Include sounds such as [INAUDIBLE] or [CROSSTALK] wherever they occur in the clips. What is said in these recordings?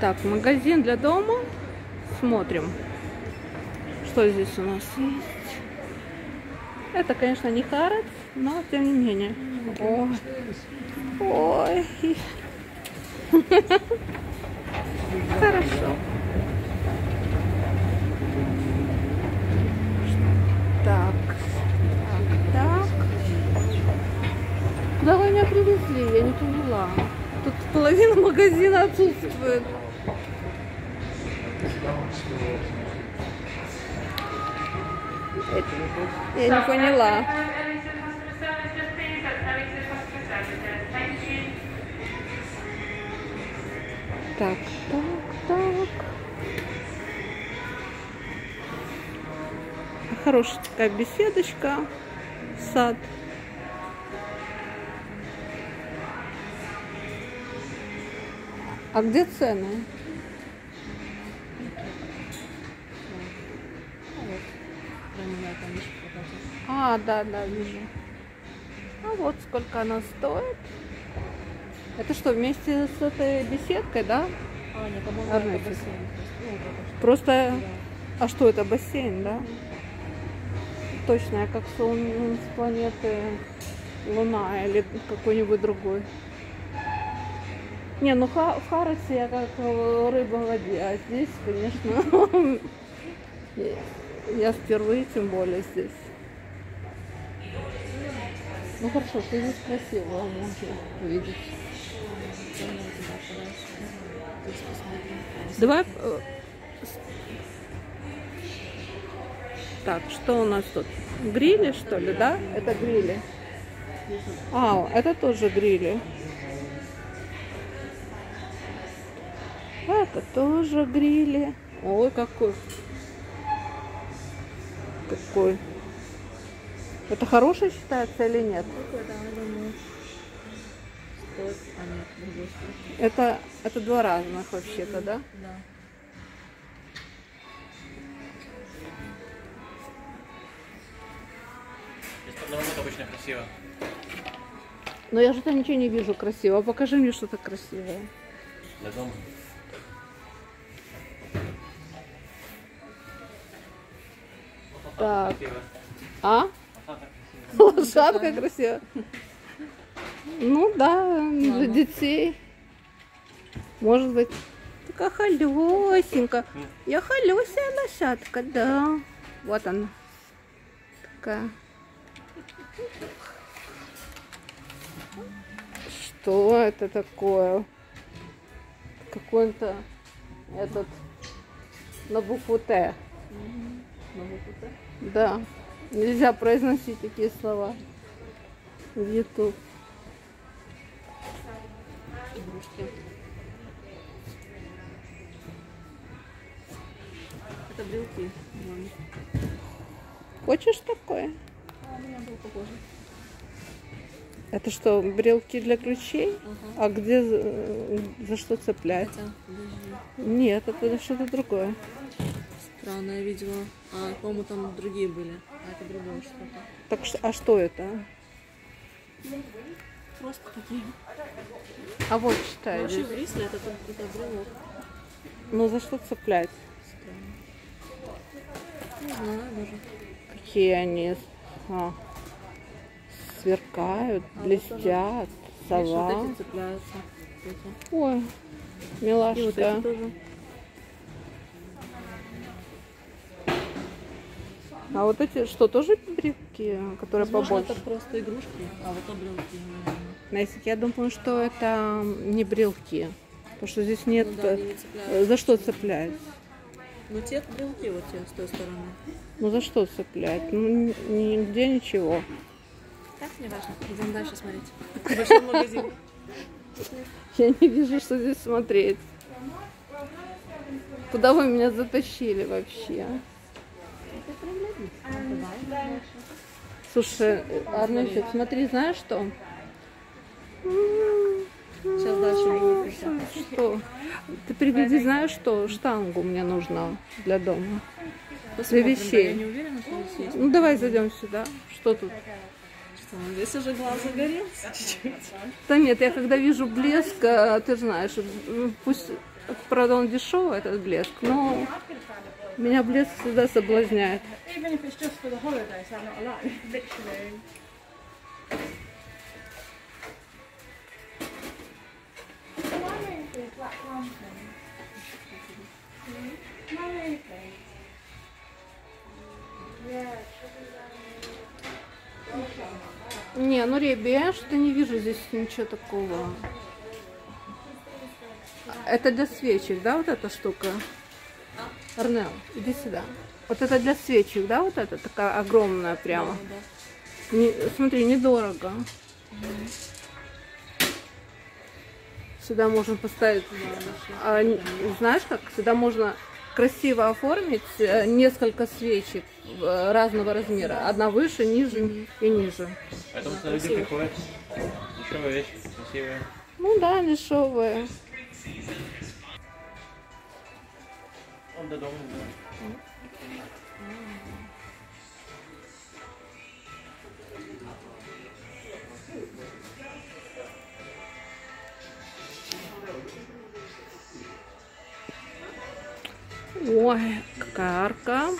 Так, магазин для дома. Смотрим, что здесь у нас есть. Это, конечно, не Харрод, но тем не менее. Ой. Ой. [LAUGHS] Хорошо. Так. Так, так. Куда меня привезли? Я не поняла. Тут половина магазина отсутствует. Я не поняла. Так, так, так. Хорошая такая беседочка, сад. А где цены? А, да, да, вижу. А вот сколько она стоит. Это что, вместе с этой беседкой, да? А, нет, по-моему, это бассейн. Ну. Просто... А что это, бассейн, да? Точно, я как с, лун- с планеты Луна или какой-нибудь другой. Не, ну Ха- в Харосе я как рыба в воде, а здесь, конечно, [LAUGHS] я впервые, тем более здесь. Ну хорошо, что здесь красиво, можно увидеть. Давай э, Так, что у нас тут? Грили, что ли, да? Это грили. А, это тоже грили. Это тоже грили. Ой, какой. Какой. Это хороший считается или нет? Это, это два разных вообще-то, да? Да. Здесь обычно красиво. Но я же там ничего не вижу красивого. Покажи мне что-то красивое. Для дома. Так. Красиво. А? [LAUGHS] Лошадка красивая. Ну да, для детей. Может быть. Такая холесенькая. Я холесая лошадка, да. Вот она. Такая. Что это такое? Какой-то этот на букву Т. На букву Т. Да. Нельзя произносить такие слова в YouTube. Это брелки. Хочешь такое? А, у меня был похоже. Это что, брелки для ключей? Ага. А где за, за что цеплять? Подожди. Нет, это что-то другое. Странно, я видела. А, по-моему, там другие были. А это другое что-то. Так что, а что это? Просто такие. А вот читай. Вообще здесь. браслет это, это брелок. Ну за что цеплять? Не знаю даже. Какие они а, сверкают, А вот блестят, Видишь, сова. вот эти цепляются. Вот эти. Ой, И милашка. вот эти тоже. А вот эти что, тоже брелки, которые Возможно, побольше? это просто игрушки, а вот то брелки. Настя, я думаю, что это не брелки. Потому что здесь нет Ну да, не за что цеплять. Ну те брелки вот те с той стороны. Ну за что цеплять? Ну нигде ничего. Так, не важно. Идем дальше смотреть. Большой магазин. Я не вижу, что здесь смотреть. Куда вы меня затащили вообще? Слушай, Арнольдик, смотри, знаешь что? Сейчас дальше. Что? Ты пригляди, знаешь что? Штангу мне нужно для дома. Посмотрим, да, вещей. Уверена. Ну давай зайдем сюда. Что тут? Что, здесь уже глаз загорелся чуть-чуть. Да нет, я когда вижу блеск, а, ты знаешь, пусть правда, он дешевый, этот блеск, но меня блеск всегда соблазняет. Even if it's just for the holidays, I'm not allowed. Literally. Не, ну Реби, я что-то не вижу здесь ничего такого. Это для свечек, да, вот эта штука? Арнел, иди сюда. Вот это для свечек, да, вот эта такая огромная прямо? Не- смотри, недорого. Сюда можно поставить, а, н- знаешь как, сюда можно красиво оформить э, несколько свечек э, разного размера. Одна выше, ниже и ниже. Поэтому сюда люди приходят. Дешевые вещи, красивые. Ну да, дешевые. Он до дома, да. Ой, какая арка.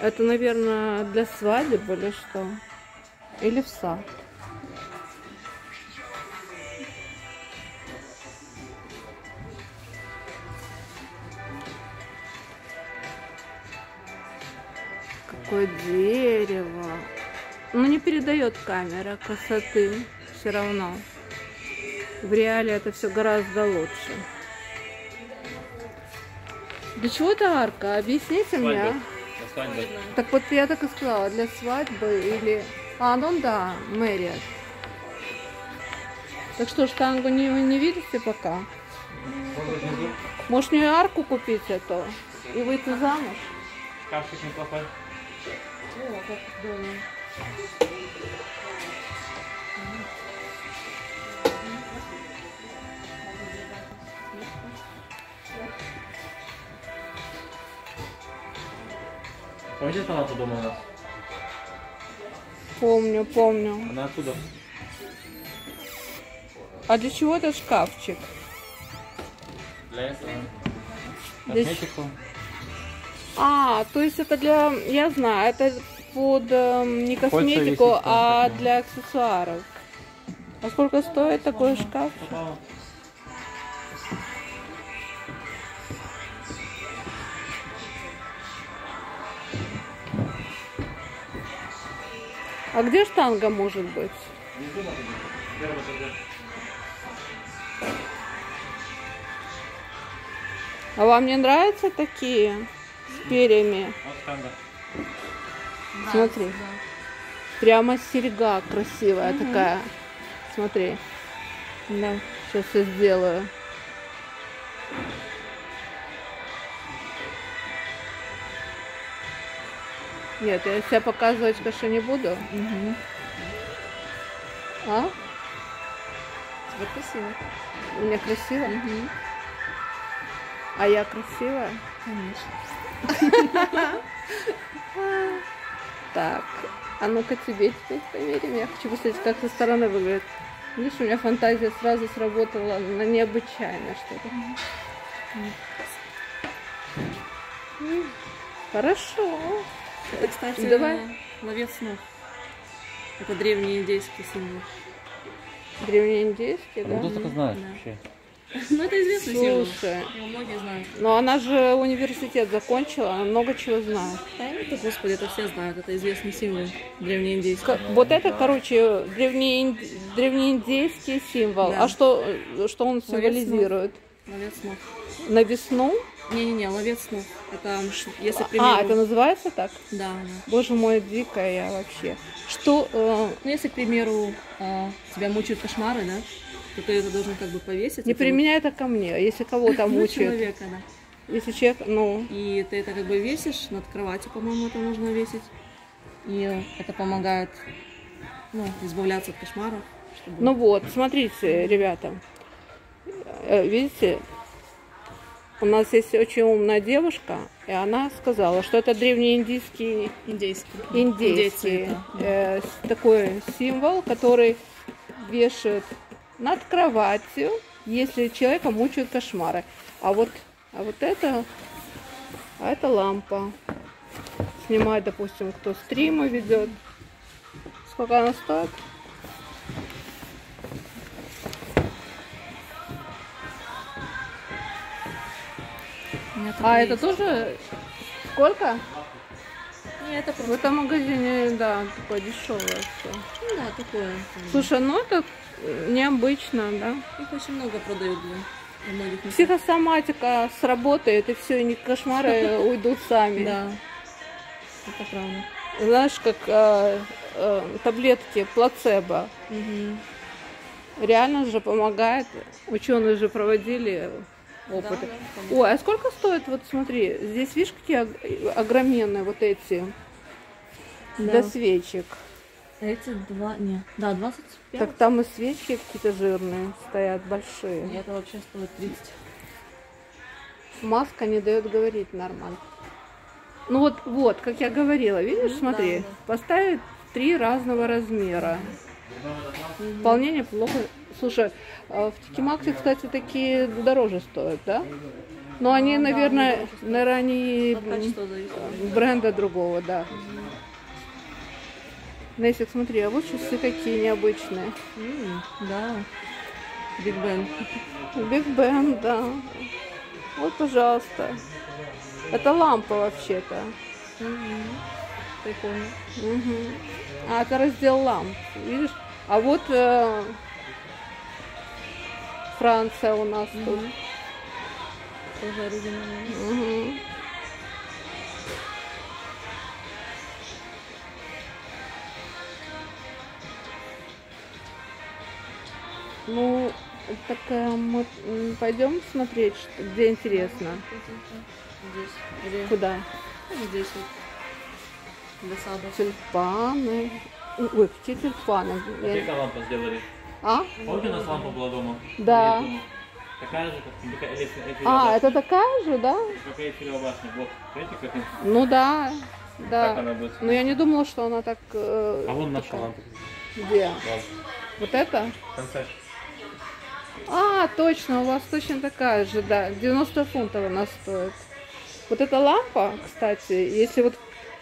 Это, наверное, для свадеб или что? Или в сад? Какое дерево. Ну, не передает камера красоты все равно. В реале это все гораздо лучше. Для чего это арка? Объясните мне. Свадьбе. Так вот я так и сказала, для свадьбы или... А, ну да, Мэриот. Так что, штангу не, не видите пока? Может, мне арку купить эту и выйти замуж? Шкафчик неплохой. О, как здорово. Помните палату дома у нас? Помню, помню. Она оттуда. А для чего этот шкафчик? Для этого. Для Косметику. А, то есть это для... Я знаю, это под эм, не косметику, висит а для аксессуаров. А сколько стоит такой шкаф? А где штанга может быть? А вам не нравятся такие перьями? Смотри. Прямо серьга красивая такая. Смотри. Да. Сейчас я сделаю. Нет, я себя показывать, конечно, не буду. А? Тебе красиво. У меня красиво? А я красивая? Конечно. Так, а ну-ка тебе теперь померим. Я хочу посмотреть, как со стороны выглядит. Видишь, у меня фантазия сразу сработала на необычайно что-то. Хорошо. Это, кстати, Давай. ловец снов. Это древний индейский символ. Древнеиндейский, да? Ну, кто только знает Да. вообще. Ну, это известный символ. Слушай, Его многие знают. но она же университет закончила, она много чего знает. Да, это, господи, это все знают. Это известный символ древнеиндейский. К- Вот это, короче, древнеин- древнеиндейский символ. Да. А что, э, что он символизирует? Ловец снов. На весну? Не-не-не, ловец снов. Это, если, к А, примеру... это называется так? Да, да. Боже мой, дикая я вообще. Что, э, Ну, если, к примеру, а, тебя мучают кошмары, да, то ты это должен как бы повесить. не это применяй это ко мне, если кого-то мучают. человека, да. Если человек, ну, И ты это как бы весишь над кроватью, по-моему, это нужно весить. И это помогает ну, избавляться от кошмаров. чтобы- ну вот, смотрите, ребята. Э, Видите, у нас есть очень умная девушка, и она сказала, что это древнеиндийский Индейский. индейский Индейцы, да. э, такой символ, который вешают над кроватью если человека мучают кошмары. А вот, а вот это, а это лампа. Снимает, допустим, кто стримы ведет. Сколько она стоит? А такое это есть. тоже сколько? Не, это В просто... этом магазине, да, такое дешевое все. Ну да, такое. Слушай, ну это необычно, да? Их очень много продают. В многих местах. Психосоматика сработает, и все, и кошмары [LAUGHS] уйдут сами. Да. Это правда. Знаешь, как э, э, таблетки плацебо. Мгм. Реально же помогает. Ученые же проводили опыты. Да, да, Ой, а сколько стоит, вот смотри, здесь видишь, какие ог- огроменные вот эти для Да. свечек. Эти два... Не, да, 25. Так там и свечки какие-то жирные стоят, большие. И это вообще стоит 30. Маска не дает говорить нормально. Ну вот, вот, как я говорила, видишь, Ну, смотри, да, да. поставить три разного размера. Вполне неплохо. Слушай, а в Тикимаксе, кстати, такие дороже стоят, да? Но они, да, наверное, стоят. наверное, они бренда другого, да. Несик, смотри, а вот часы какие необычные. Да. Биг Бен. Биг Бен, да. Вот, пожалуйста. Это лампа вообще-то. Прикольно. Мгм. А это раздел ламп, видишь? А вот э, Франция у нас тут. Тоже оригинально. Ну, так э, мы пойдем смотреть, что- где интересно. Здесь. Или Куда? здесь вот. Для сада. Тюльпаны. Ой, какие тюльпаны? Я- Какая лампа сделали? А? Помните, у нас лампа была дома? Да. Такая же, как такая эфирная А, это такая же, да? Как эфирная башня. Вот, видите, как, Ну да, как да. она будет? Но я не думала, что она так... э, А вон наша такая. лампа. Где? Вот это? в конце. А, точно, у вас точно такая же, да. 90 фунтов она стоит. Вот эта лампа, кстати, если вот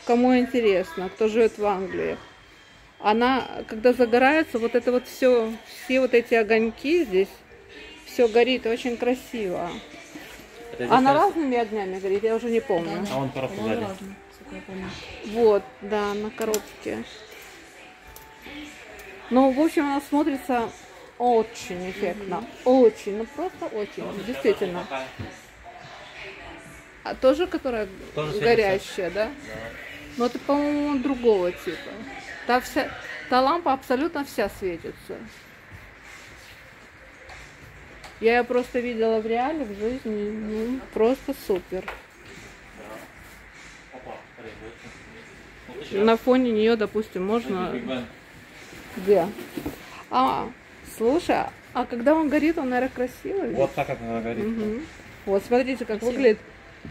кому интересно, кто живет в Англии, она, когда загорается, вот это вот все, все вот эти огоньки здесь, все горит очень красиво. Это Она единственное- разными огнями горит, я уже не помню. А разные, сколько я помню. Вот, да, на коробке. Ну, в общем, она смотрится очень эффектно. Очень, ну просто очень, действительно. А тоже, которая Тоже горящая, да? Но это, по-моему, другого типа. Та, вся, та лампа абсолютно вся светится. Я ее просто видела в реале, в жизни. Ну, просто супер. На фоне нее, допустим, можно... Где? А, слушай, а когда он горит, он, наверное, красивый. Вот так, как она горит. Мгм. Вот, смотрите, как Спасибо. выглядит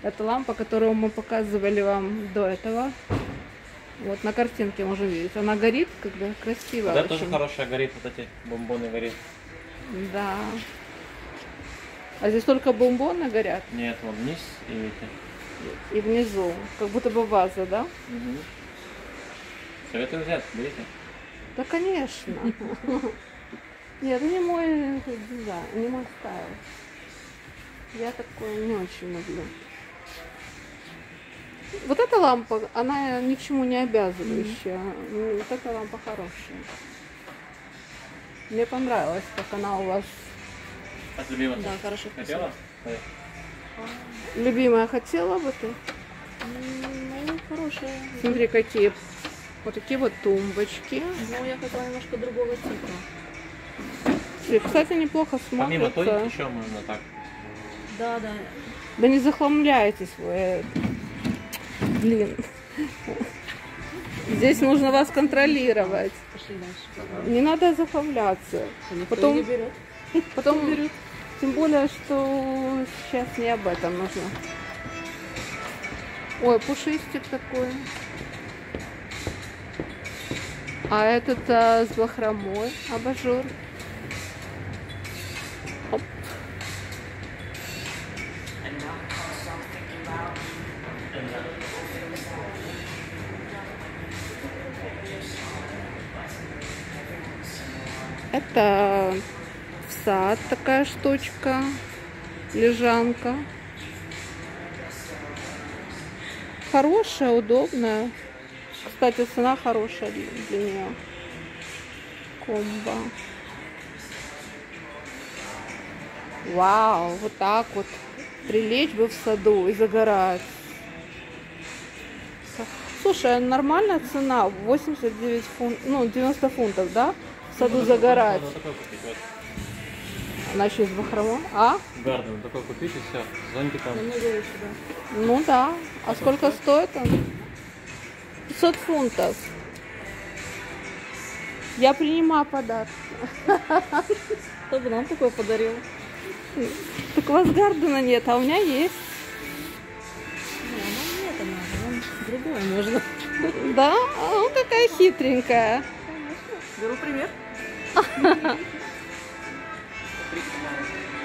эта лампа, которую мы показывали вам до этого. Вот на картинке можем видеть. Она горит, когда красиво. Это тоже хорошая горит, вот эти бомбоны горит. Да. А здесь только бомбоны горят Нет, вон вниз и эти. и внизу. Как будто бы ваза, да? Угу. Советую взять, берите. Да, конечно. [LAUGHS] Нет, это не мой дизайн, не мой стайл. Я такое не очень люблю. Вот эта лампа, она ни к чему не обязывающая. М, Вот эта лампа хорошая. Мне понравилось, как она у вас А ты любимая? Да, хорошо. Хотела? Любимая. Хотела бы ты? Ну, хорошая. Смотри, какие вот такие вот тумбочки. Ну, я хотела немножко другого типа. И, Кстати, неплохо Помимо той, смотрится. еще можно так. Да, да. Да не захламляйтесь вы. Блин. Здесь нужно вас контролировать. Пошли дальше. Не надо захламляться. Потом- не берет. Потом, тем более, что сейчас не об этом нужно. Ой, пушистик такой. А этот а, с бахромой абажур. Оп. Это в сад такая штучка, лежанка. Хорошая, удобная. Кстати, цена хорошая для, нее. Комбо. Вау, вот так вот. Прилечь бы в саду и загорать. Слушай, а нормальная цена, 89 фунтов, ну, 90 фунтов, да? В саду загорать. Такой купить, вот. Она еще из бахрома. А? Гарден, такой купить и все. Зонтиком. Ну да. А сколько стоит он? 500 фунтов. Я принимаю подарок. [LAUGHS] Кто бы нам такой подарил? Так у вас Гардена нет, а у меня есть. Не, нам нет, она, нам другое можно. Да? Ну какая хитренькая. Беру пример.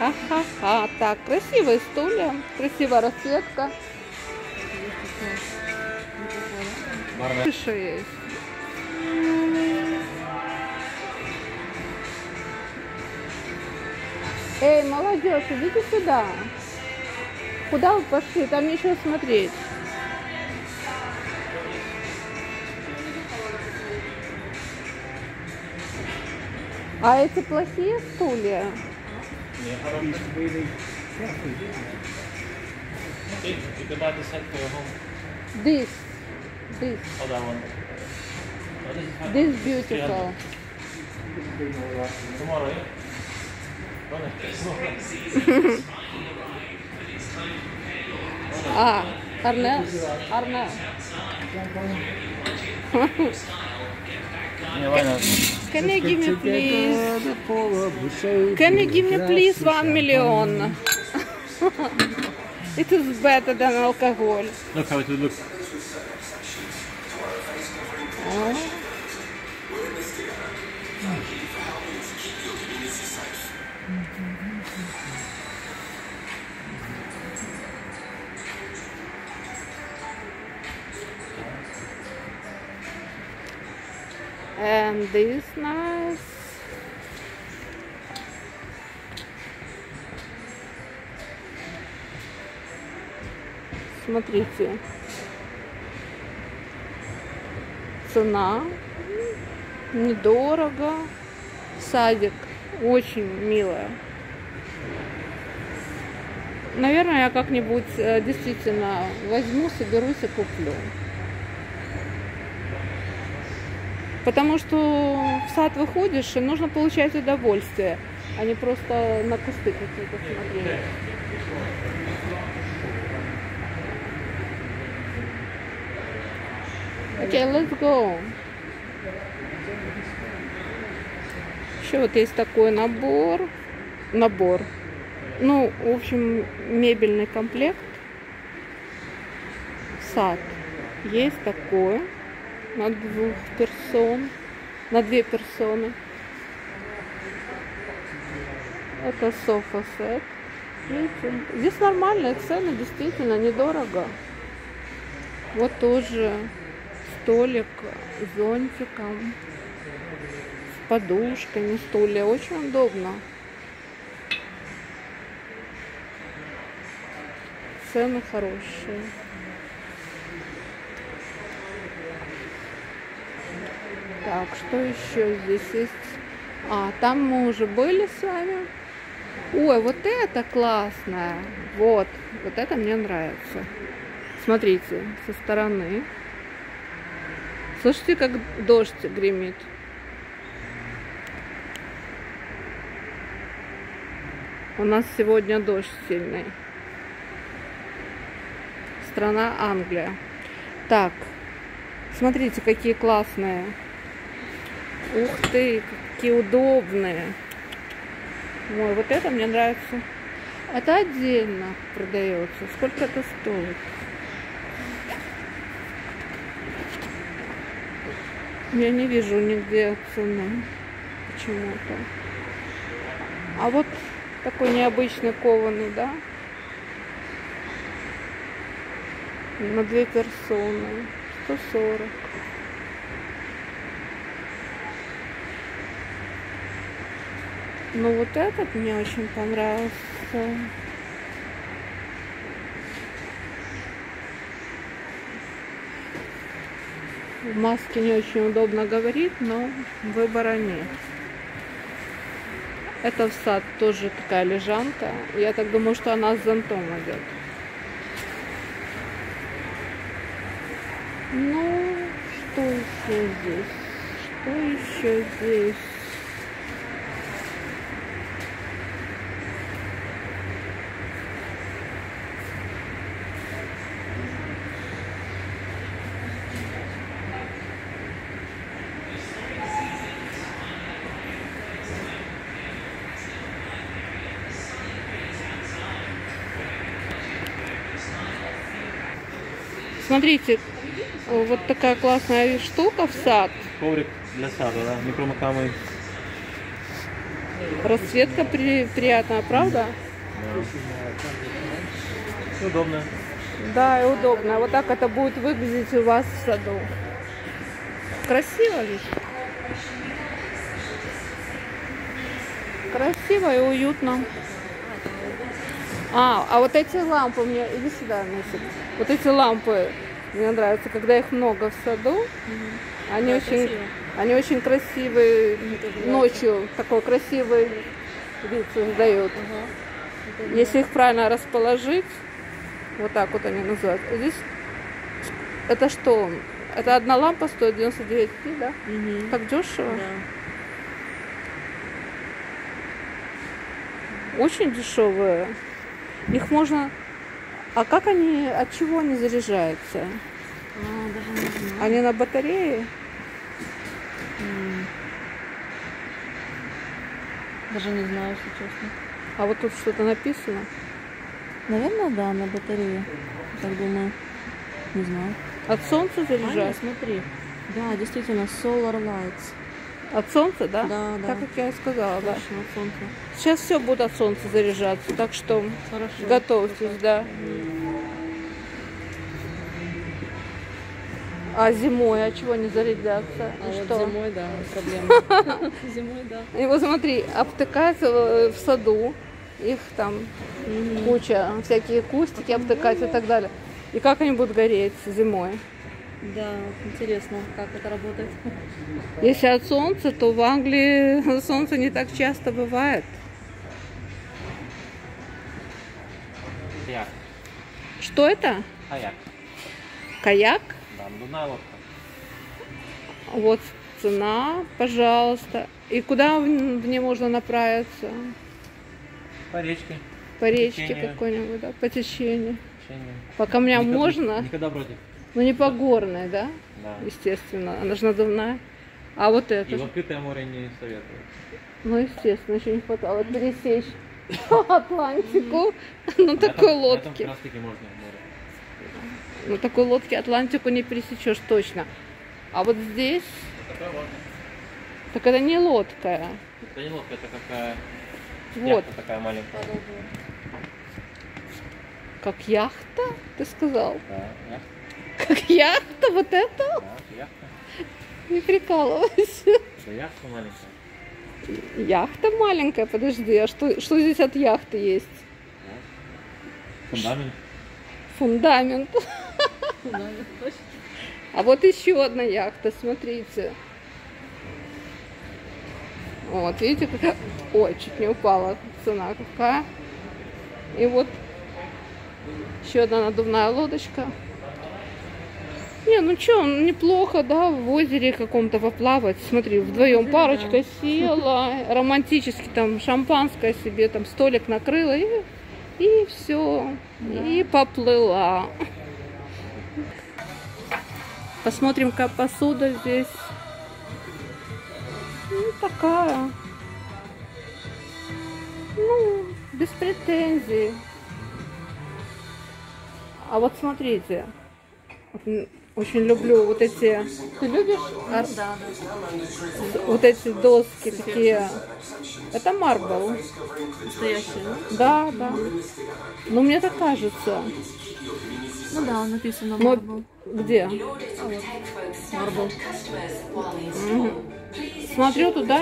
Ага, так, красивые стулья, красивая расцветка. Еще есть. Эй, молодежь, идите сюда. Куда вы пошли? Там нечего смотреть. А эти плохие стулья? This. This. Oh, that one. Oh, this, is this beautiful. Tomorrow, [LAUGHS] ah, yeah? ah, Arna, Arna. Can you give me please? Can you give me please one million? [LAUGHS] it is better than alcohol. Look how it looks. And this nice. Смотрите. Цена. Недорого. Садик. Очень милая. Наверное, я как-нибудь э, действительно возьму, соберусь и куплю. Потому что в сад выходишь, и нужно получать удовольствие, а не просто на кусты какие-то смотреть. Okay, let's go. Еще вот есть такой набор. Набор. Ну, в общем, мебельный комплект. Сад. Есть такое на двух персон, на две персоны. Это софа сет. Видите? Здесь нормальные цены, действительно, недорого. Вот тоже столик с зонтиком, с подушками, стулья. Очень удобно. Цены хорошие. Так, что еще здесь есть? А, там мы уже были с вами. Ой, вот это классное. Вот, вот это мне нравится. Смотрите, со стороны. Слушайте, как дождь гремит. У нас сегодня дождь сильный. Страна Англия. Так, смотрите, какие классные. Ух ты, какие удобные. Ой, вот это мне нравится. Это отдельно продается. Сколько это стоит? Я не вижу нигде цены. Почему-то. А вот такой необычный кованый, да? На две персоны. 140. Ну вот этот мне очень понравился. В маске не очень удобно говорить, но выбора нет. Это в сад тоже такая лежанка. Я так думаю, что она с зонтом идет. Ну, что еще здесь? Что еще здесь? Смотрите, вот такая классная штука в сад. Коврик для сада, да, микромакамый. Расцветка при, приятная, правда? Да. Удобно. Да, и удобно. Вот так это будет выглядеть у вас в саду. Красиво ведь? Красиво и уютно. А, а вот эти лампы мне... Иди сюда, Носик. Вот эти лампы мне нравятся, когда их много в саду. Они Да, очень, красиво. они очень красивые ночью. Такой красивый вид создают. Если их правильно расположить, вот так вот они называются. Здесь это что? Это одна лампа стоит 99 рублей, да? Мгм. Так дешево? Да. Очень дешевые. Их можно... А как они, от чего они заряжаются? А, даже не знаю. Они на батарее? Даже не знаю, если честно. А вот тут что-то написано. Наверное, да, на батарее. Так думаю. Не знаю. От солнца А, нет, заряжаются? смотри. Да, действительно, Solar Lights. От солнца, да? Да, да. Так как я и сказала, да. Точно, от солнца. Сейчас все будет от солнца заряжаться, так что Хорошо. готовьтесь, да. А зимой, а чего не зарядятся? А И вот что? зимой, да, проблема. [LAUGHS] Зимой, да. И вот смотри, обтыкаются в в саду, их там куча, всякие кустики обтыкать и так далее. И как они будут гореть зимой? Да, интересно, как это работает. [LAUGHS] Если от солнца, то в Англии [LAUGHS] солнце не так часто бывает. Каяк. Что это? Каяк. Каяк? Да, надувная лодка. Вот цена, пожалуйста. И куда ней можно направиться? По речке. По речке течению. какой-нибудь, да, по течению. Течение. По камням Никогда- можно, Никогда против. Но не по горной, да? Да. Естественно, она же надувная. А вот это, И в открытое море не советую. ну естественно, еще не хватало пересечь [LAUGHS] Атлантику [LAUGHS] на На такой На лодке. таки можно. На такой лодке Атлантику не пересечешь точно. А вот здесь, так это не лодка. Это не лодка, это какая Вот, яхта такая маленькая. как яхта, ты сказал? Да, яхта. Как яхта, вот это? Да, яхта. Не прикалывайся. Это яхта маленькая. Яхта маленькая, подожди, а что, что здесь от яхты есть? Фундамент. Фундамент. Да, точно. А вот еще одна яхта, смотрите. Вот, видите, какая... Ой, чуть не упала цена какая. И вот еще одна надувная лодочка. Не, ну что, неплохо, да, в озере каком-то поплавать. Смотри, вдвоем Озере, парочка села, [LAUGHS] романтически там шампанское себе, там столик накрыла и, и все, и поплыла. Посмотрим, какая посуда здесь. Ну, такая. Ну, без претензий. А вот смотрите. Вот очень люблю вот эти... Ты любишь ар- Да, да. вот эти доски такие? Это марбл. Настоящие, да? Да, да. Ну, мне так кажется. Ну да, написано Но Marble. где? Marble. Мгм. Смотрю туда.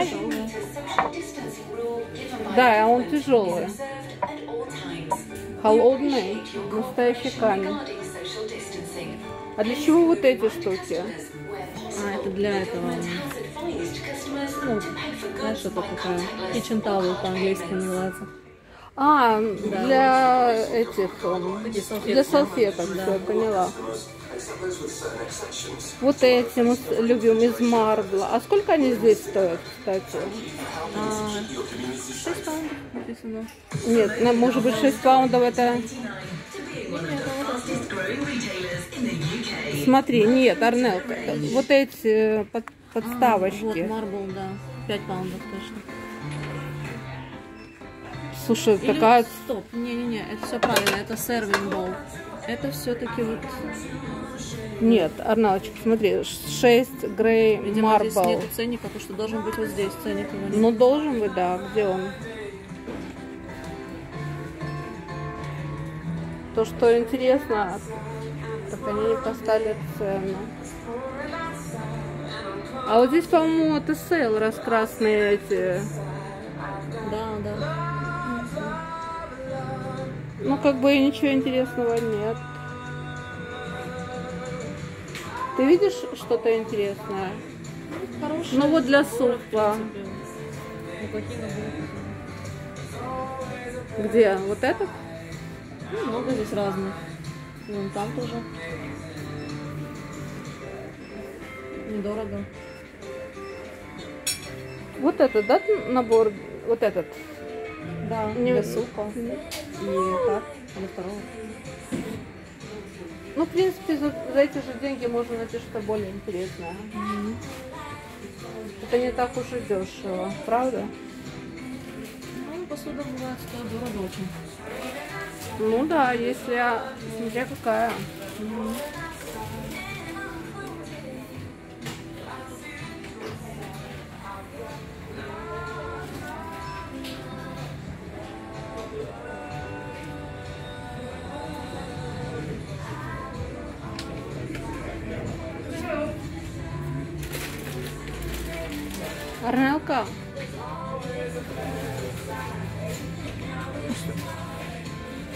Да, а он тяжелый. Холодный, настоящий камень. А для чего вот эти штуки? А, это для этого. Ну, знаешь, это такая kitchen towel по-английски называется. А, для этих, эм, салфетки. для салфеток, Да. все, я поняла. Вот эти мы любим из марбла. А сколько они здесь стоят, кстати? А, 6 паундов написано. Нет, может быть 6 паундов это... Смотри, нет, Арнелка, вот эти э, под- Вот подставочки. Marble, да. 5 паундов точно. Слушай, Или- такая... Стоп, не-не-не, это все правильно, это serving bowl. Это все-таки вот, Нет, Арналочка, смотри, 6 грей видимо, здесь марбл. нет ценника, потому что должен быть вот здесь ценник. Ну, должен быть, да. Где он? То, что интересно, они не поставили цену. А вот здесь, по-моему, это sale, раз красные эти. Да, да. Ну, как бы ничего интересного нет. Ты видишь что-то интересное? Хорошие. Ну, вот для супа. Где? Вот этот? Ну, много здесь разных. Вон там тоже. Недорого. Вот этот, да, набор? Вот этот? Да, Не- для супа. И так, для второго. Ну, в принципе, за, за эти же деньги можно найти что-то более интересное. Это не так уж и дешево, правда? Ну, посуда бывает стоит дорого очень. Ну да, если я... Смотря какая. Арнелка.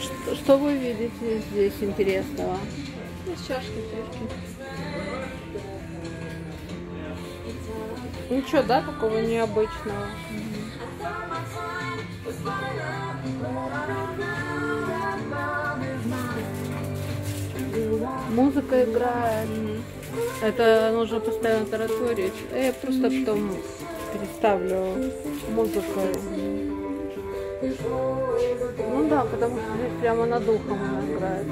Что, что вы видите здесь интересного? Здесь чашки, кружки. Ничего, да, такого необычного? Музыка играет. Это нужно постоянно тараторить. Э, Я просто потом переставлю музыкой. Ну да, потому что здесь прямо над ухом она играет.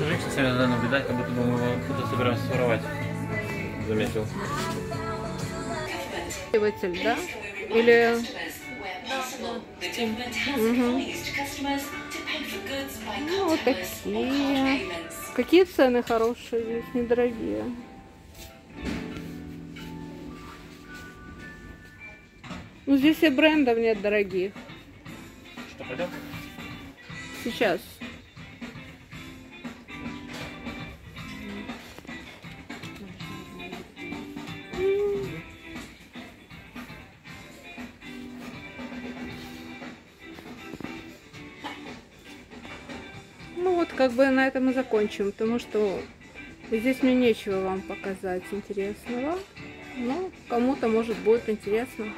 Мужик сейчас надо наблюдать, как будто бы мы кто-то собираемся своровать. Заметил. Двигатель, да? Или... Ну, вот такие. Какие цены хорошие здесь, недорогие. Ну, здесь и брендов нет дорогих. Что, пойдем? Сейчас. Ну вот, как бы на этом и закончим, потому что здесь мне нечего вам показать интересного. Но кому-то может будет интересно.